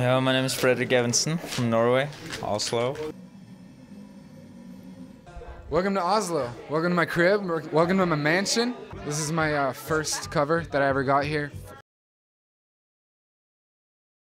Hello, my name is Fredrik Evensen from Norway, Oslo. Welcome to Oslo. Welcome to my crib. Welcome to my mansion. This is my uh, first cover that I ever got here